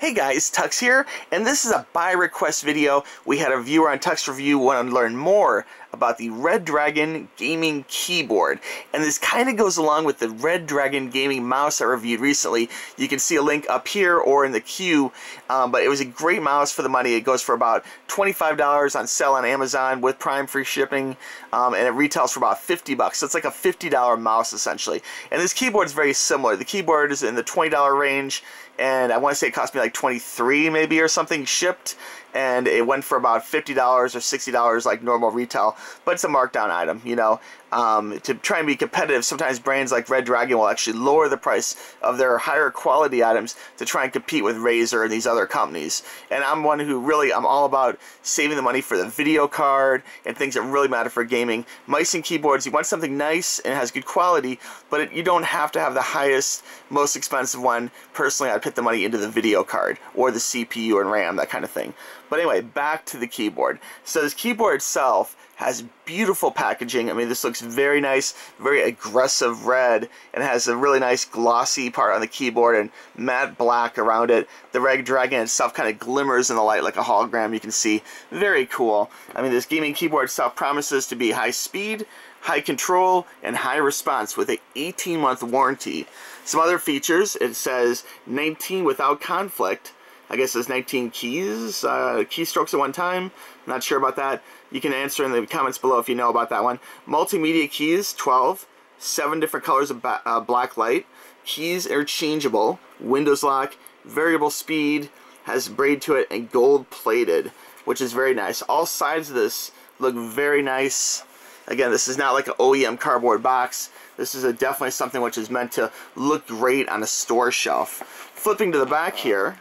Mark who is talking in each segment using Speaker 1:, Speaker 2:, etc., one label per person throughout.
Speaker 1: Hey guys, Tuxx here, and this is a buy request video. We had a viewer on Tuxx Review want to learn more about the Redragon gaming keyboard. And this kind of goes along with the Redragon gaming mouse I reviewed recently. You can see a link up here or in the queue, um, but it was a great mouse for the money. It goes for about $25 on sale on Amazon with Prime free shipping, um, and it retails for about 50 bucks. So it's like a $50 mouse essentially. And this keyboard is very similar. The keyboard is in the $20 range, and I want to say it cost me like 23 maybe or something shipped and it went for about $50 or $60 like normal retail, but it's a markdown item, you know. Um, to try and be competitive, sometimes brands like Redragon will actually lower the price of their higher quality items to try and compete with Razer and these other companies. And I'm one who really, I'm all about saving the money for the video card and things that really matter for gaming. Mice and keyboards, you want something nice and has good quality, but it, you don't have to have the highest, most expensive one. Personally, I'd put the money into the video card or the CPU and RAM, that kind of thing. But anyway, back to the keyboard. So this keyboard itself has beautiful packaging. I mean, this looks very nice, very aggressive red, and has a really nice glossy part on the keyboard and matte black around it. The Red Dragon itself kind of glimmers in the light like a hologram, you can see. Very cool. I mean, this gaming keyboard itself promises to be high speed, high control, and high response with a 18-month warranty. Some other features, it says 19 without conflict, I guess it's 19 keys, uh, keystrokes at one time. Not sure about that. You can answer in the comments below if you know about that one. Multimedia keys, 12. Seven different colors of uh, black light. Keys interchangeable. Windows lock. Variable speed. Has braid to it and gold plated, which is very nice. All sides of this look very nice. Again, this is not like an OEM cardboard box. This is a definitely something which is meant to look great on a store shelf. Flipping to the back here,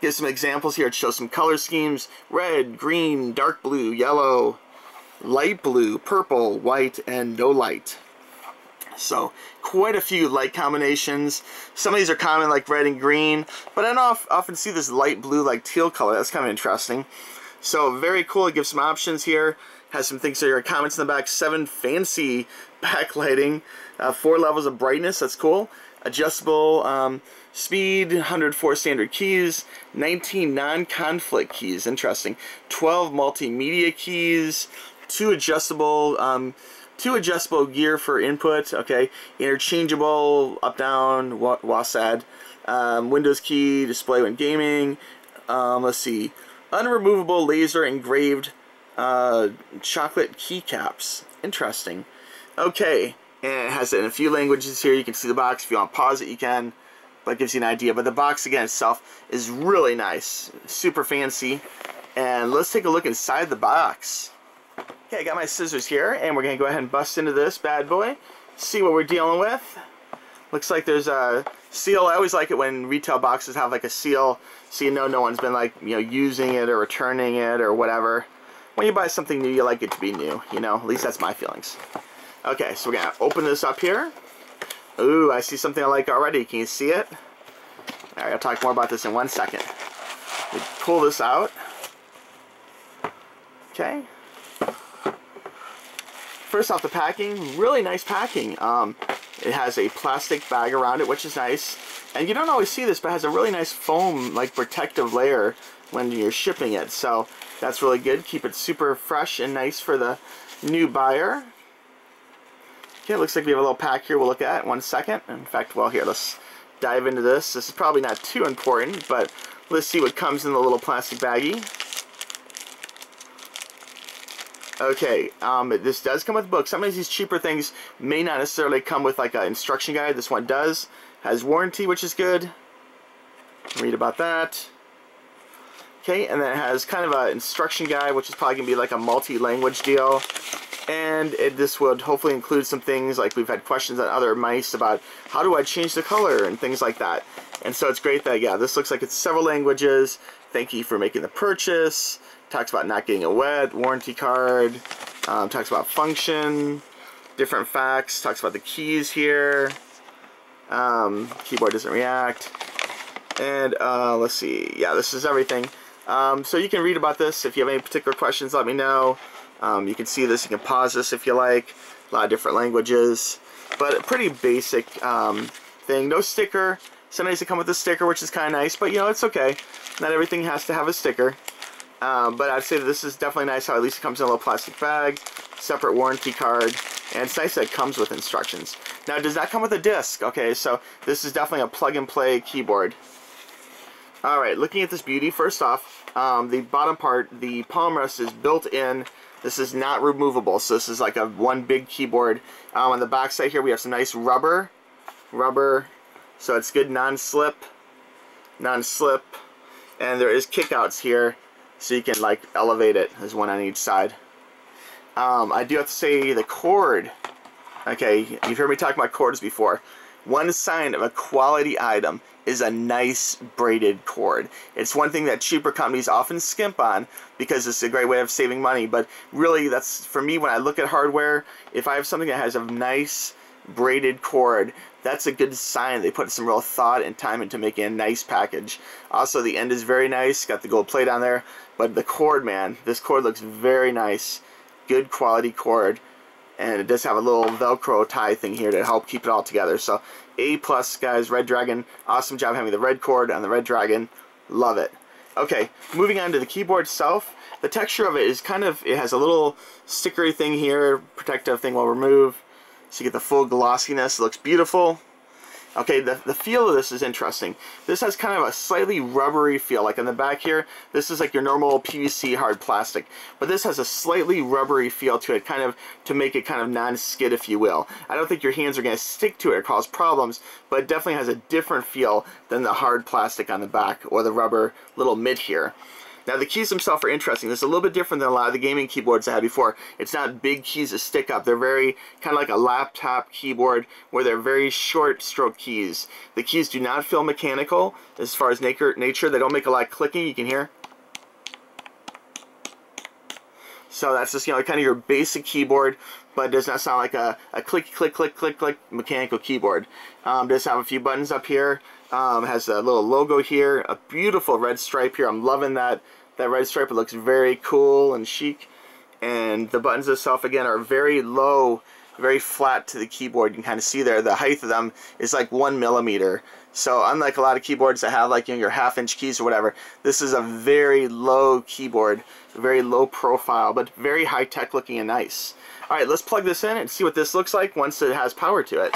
Speaker 1: Give some examples here. It shows some color schemes. Red, green, dark blue, yellow, light blue, purple, white, and no light. So quite a few light combinations. Some of these are common like red and green, but I often see this light blue like teal color. That's kind of interesting. So very cool. It gives some options here. Has some things here. Comments in the back. Seven fancy backlighting. Uh, four levels of brightness. That's cool. Adjustable um, Speed, 104 standard keys, 19 non-conflict keys, interesting. 12 multimedia keys, two adjustable, um, two adjustable gear for input, okay. Interchangeable, up-down, WASD, um, Windows key, display when gaming. Um, let's see, unremovable laser engraved uh, chocolate keycaps. Interesting. Okay, and it has it in a few languages here. You can see the box. If you want to pause it, you can but gives you an idea. But the box again itself is really nice, super fancy. And let's take a look inside the box. Okay, I got my scissors here, and we're going to go ahead and bust into this bad boy, see what we're dealing with. Looks like there's a seal. I always like it when retail boxes have like a seal, so you know no one's been like, you know, using it or returning it or whatever. When you buy something new, you like it to be new, you know? At least that's my feelings. Okay, so we're going to open this up here. Ooh, I see something I like already. Can you see it? Alright, I'll talk more about this in one second. We pull this out. Okay. First off, the packing, really nice packing. Um, it has a plastic bag around it, which is nice. And you don't always see this, but has a really nice foam, like protective layer when you're shipping it. So that's really good. Keep it super fresh and nice for the new buyer. Okay, looks like we have a little pack here we'll look at one second. In fact, well, here, let's dive into this. This is probably not too important, but let's see what comes in the little plastic baggie. Okay, um, this does come with books. Some of these cheaper things may not necessarily come with like an instruction guide. This one does. Has warranty, which is good. Read about that. Okay, and then it has kind of an instruction guide, which is probably going to be like a multi-language deal and it, this would hopefully include some things like we've had questions on other mice about how do I change the color and things like that. And so it's great that, yeah, this looks like it's several languages. Thank you for making the purchase. Talks about not getting a wet, warranty card. Um, talks about function, different facts. Talks about the keys here. Um, keyboard doesn't react. And uh, let's see, yeah, this is everything. Um, so you can read about this. If you have any particular questions, let me know. Um, you can see this, you can pause this if you like. A lot of different languages. But a pretty basic um, thing. No sticker, Sometimes they come with a sticker, which is kind of nice, but you know, it's okay. Not everything has to have a sticker. Um, but I'd say this is definitely nice how at least it comes in a little plastic bag, separate warranty card, and it's nice that it comes with instructions. Now, does that come with a disc, okay, so this is definitely a plug-and-play keyboard. Alright, looking at this beauty, first off, um, the bottom part, the palm rest is built in. This is not removable, so this is like a one big keyboard. Um, on the back side here, we have some nice rubber, rubber, so it's good non-slip, non-slip, and there is kickouts here, so you can like elevate it. There's one on each side. Um, I do have to say the cord. Okay, you've heard me talk about cords before. One sign of a quality item is a nice braided cord. It's one thing that cheaper companies often skimp on because it's a great way of saving money. But really, that's for me when I look at hardware. If I have something that has a nice braided cord, that's a good sign. They put some real thought and time into making a nice package. Also, the end is very nice. Got the gold plate on there. But the cord, man, this cord looks very nice. Good quality cord. And it does have a little Velcro tie thing here to help keep it all together. So, A plus, guys. Redragon. Awesome job having the red cord on the Redragon. Love it. Okay, moving on to the keyboard itself. The texture of it is kind of, it has a little stickery thing here, protective thing will remove. So you get the full glossiness. It looks beautiful. Okay, the, the feel of this is interesting. This has kind of a slightly rubbery feel. Like in the back here, this is like your normal PVC hard plastic. But this has a slightly rubbery feel to it, kind of to make it kind of non-skid, if you will. I don't think your hands are going to stick to it or cause problems, but it definitely has a different feel than the hard plastic on the back or the rubber little mitt here. Now the keys themselves are interesting. Is a little bit different than a lot of the gaming keyboards I had before. It's not big keys that stick up. They're very kind of like a laptop keyboard where they're very short stroke keys. The keys do not feel mechanical as far as nature. They don't make a lot of clicking. You can hear. So that's just, you know, kind of your basic keyboard, but it does not sound like a, a click, click, click, click, click mechanical keyboard. Um, does have a few buttons up here. Um, has a little logo here, a beautiful red stripe here. I'm loving that, that red stripe. Looks very cool and chic. And the buttons itself, again, are very low, very flat to the keyboard. You can kind of see there, the height of them is like one millimeter. So unlike a lot of keyboards that have like you know, your half inch keys or whatever, this is a very low keyboard, very low profile, but very high tech looking and nice. All right, let's plug this in and see what this looks like once it has power to it.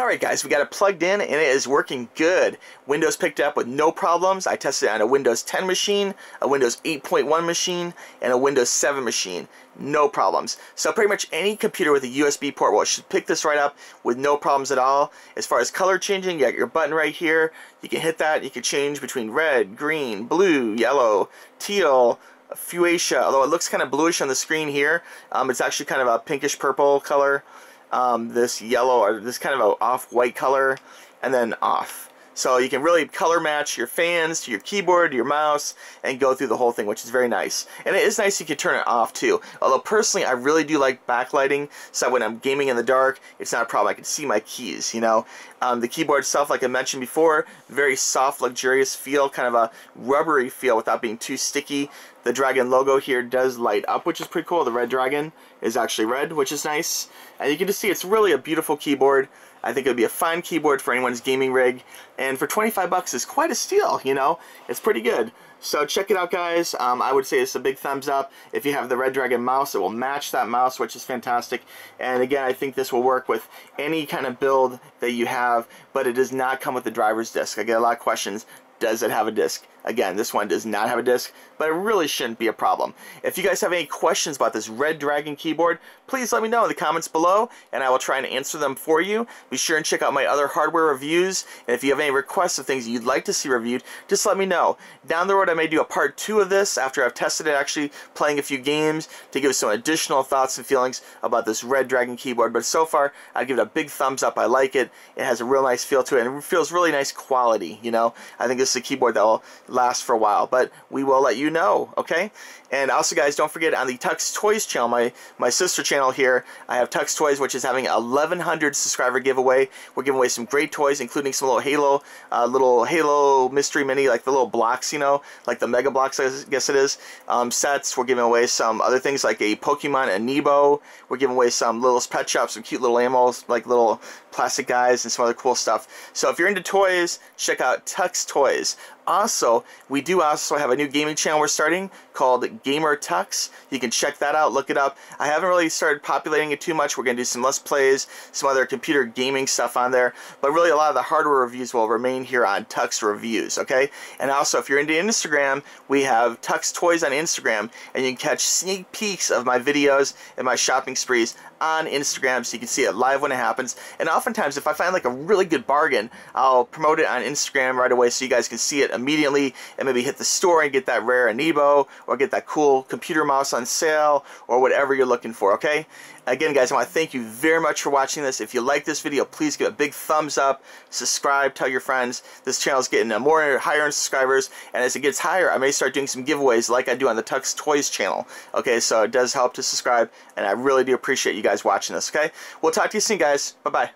Speaker 1: Alright guys, we got it plugged in and it is working good. Windows picked up with no problems. I tested it on a Windows 10 machine, a Windows 8.1 machine, and a Windows 7 machine. No problems. So pretty much any computer with a USB port will should pick this right up with no problems at all. As far as color changing, you got your button right here. You can hit that. You can change between red, green, blue, yellow, teal, fuchsia, although it looks kind of bluish on the screen here. Um, it's actually kind of a pinkish purple color um, this yellow or this kind of a off-white color and then off. So you can really color match your fans to your keyboard, your mouse, and go through the whole thing, which is very nice. And it is nice you can turn it off too. Although personally, I really do like backlighting, so when I'm gaming in the dark, it's not a problem. I can see my keys, you know. Um, the keyboard itself, like I mentioned before, very soft, luxurious feel, kind of a rubbery feel without being too sticky. The dragon logo here does light up, which is pretty cool. The red dragon is actually red, which is nice. And you can just see it's really a beautiful keyboard. I think it would be a fine keyboard for anyone's gaming rig. And for 25 bucks it's quite a steal, you know? It's pretty good. So check it out, guys. Um, I would say it's a big thumbs up. If you have the Redragon mouse, it will match that mouse, which is fantastic. And again, I think this will work with any kind of build that you have, but it does not come with the driver's disc. I get a lot of questions. Does it have a disc? Again, this one does not have a disc, but it really shouldn't be a problem. If you guys have any questions about this Redragon keyboard, please let me know in the comments below, and I will try and answer them for you. Be sure and check out my other hardware reviews, and if you have any requests of things you'd like to see reviewed, just let me know. Down the road, I may do a part two of this after I've tested it, actually playing a few games, to give some additional thoughts and feelings about this Redragon keyboard, but so far, I'd give it a big thumbs up. I like it. It has a real nice feel to it, and it feels really nice quality, you know? I think this is a keyboard that will last for a while, but we will let you know, okay? And also, guys, don't forget on the Tuxx Toys channel, my, my sister channel here, I have Tuxx Toys, which is having 1,100 subscriber giveaway. We're giving away some great toys, including some little Halo, uh, little Halo Mystery Mini, like the little blocks, you know, like the Mega Bloks, I guess it is, um, sets. We're giving away some other things like a Pokemon Amiibo. We're giving away some little pet shops, some cute little animals, like little plastic guys and some other cool stuff. So if you're into toys, check out Tuxx Toys. Also, we do also have a new gaming channel we're starting called Gamer Tuxx. You can check that out, look it up. I haven't really started populating it too much. We're going to do some Let's Plays, some other computer gaming stuff on there. But really, a lot of the hardware reviews will remain here on Tuxx Reviews, okay? And also, if you're into Instagram, we have Tuxx Toys on Instagram, and you can catch sneak peeks of my videos and my shopping sprees on Instagram so you can see it live when it happens. And oftentimes, if I find like a really good bargain, I'll promote it on Instagram right away so you guys can see it immediately and maybe hit the store and get that rare Amiibo or get that cool computer mouse on sale or whatever you're looking for, okay? Again, guys, I want to thank you very much for watching this. If you like this video, please give a big thumbs up, subscribe, tell your friends. This channel is getting more and higher in subscribers, and as it gets higher, I may start doing some giveaways like I do on the Tuxx Toys channel. Okay, so it does help to subscribe, and I really do appreciate you guys watching this, okay? We'll talk to you soon, guys. Bye-bye.